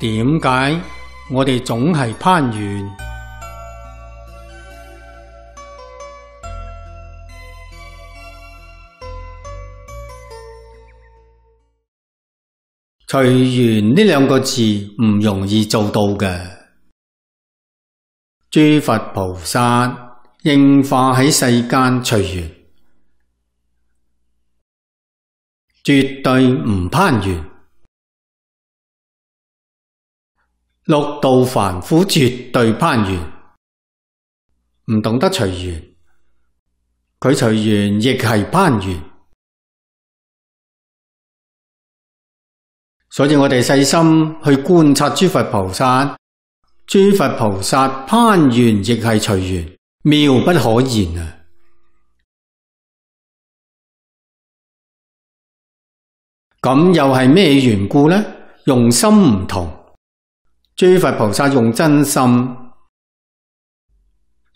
点解我哋总系攀缘？随缘呢两个字唔容易做到嘅。诸佛菩萨应化喺世间随缘，绝对唔攀缘。六道凡夫绝对攀缘，唔懂得随缘，佢随缘亦系攀缘，所以我哋细心去观察诸佛菩萨，诸佛菩萨攀缘亦系随缘，妙不可言啊！咁又系咩缘故呢？用心唔同。诸佛菩萨用真心，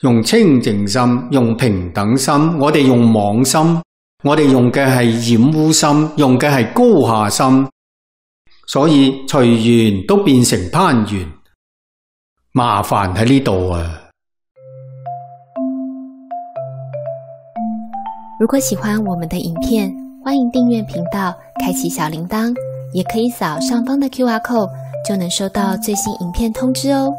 用清净心，用平等心。我哋用妄心，我哋用嘅系染污心，用嘅系高下心，所以随缘都变成攀缘，麻烦喺呢度啊！如果喜欢我们的影片，欢迎订阅频道，开启小铃铛，也可以扫上方的 Q R code。就能收到最新影片通知哦。